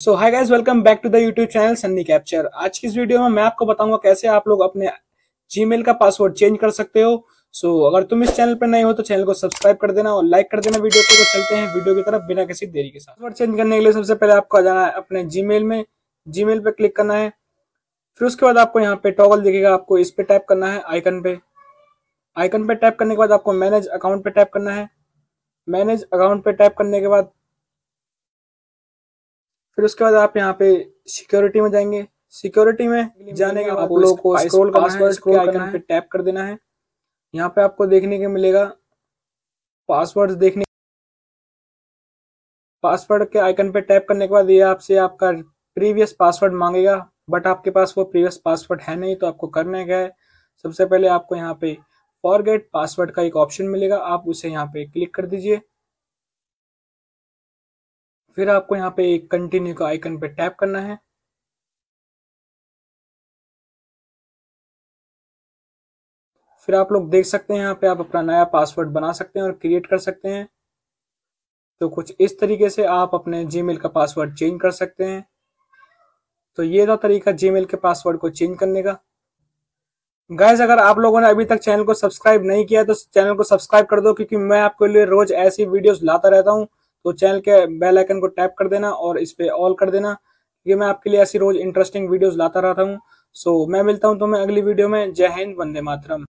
So hi guys welcome back to the YouTube channel Sunny capture आज की इस video में मैं आपको बताऊँगा कैसे आप लोग अपने जीमेल का पासवर्ड चेंज कर सकते हो। सो so, अगर तुम इस चैनल पर नए हो तो चैनल को सब्सक्राइब कर देना और लाइक कर देना वीडियो को। तो चलते हैं वीडियो की तरफ़ बिना किसी देरी के साथ। पासवर्ड चेंज करने के लिए सबसे पहले आपको आ जाना है अपने जीमेल में। जीमेल पे क्लिक करना है। फिर उसके बाद आपको यहाँ पे टॉगल दिखेगा आपको इस पे टैप करना है आइकन पे। आइकन पे टैप करने के बाद आपको मैनेज अकाउंट पे टैप करना है। मैनेज अकाउंट पे टैप करने के बाद फिर उसके बाद आप यहाँ पे सिक्योरिटी में जाएँगे। सिक्योरिटी में जाने के बाद आप लोगों को स्क्रॉल पासवर्ड के आइकन पे टैप कर देना है। यहाँ पे आपको देखने को मिलेगा पासवर्ड देखने पासवर्ड के आइकन पे टैप करने के बाद ये आपसे आपका प्रीवियस पासवर्ड मांगेगा बट आपके पास वो प्रीवियस पासवर्ड है नहीं तो आपको करना क्या है? सबसे पहले आपको यहाँ पे फॉरगेट पासवर्ड का एक ऑप्शन मिलेगा आप उसे यहाँ पे क्लिक कर दीजिए। फिर आपको यहाँ पे एक कंटिन्यू का आइकन पे टैप करना है। फिर आप लोग देख सकते हैं यहाँ पे आप अपना नया पासवर्ड बना सकते हैं और क्रिएट कर सकते हैं। तो कुछ इस तरीके से आप अपने जीमेल का पासवर्ड चेंज कर सकते हैं। तो ये था तरीका जीमेल के पासवर्ड को चेंज करने का। गैस अगर आप लोगों ने अभी तक चैनल को सब्सक्राइब नहीं किया तो चैनल को सब्सक्राइब कर दो, क्योंकि मैं आपके लिए रोज ऐसी वीडियोस लाता रहता हूँ। तो चैनल के बेल आइकन को टैप कर देना और इस पर ऑल कर देना। क्योंकि मैं आपके लिए ऐसी रोज इंटरेस्टिंग वीडियोस लाता रहता हूँ। सो मैं मिलता हूँ तुम्हें अगली वीडियो में। जय हिंद, वंदे मातरम।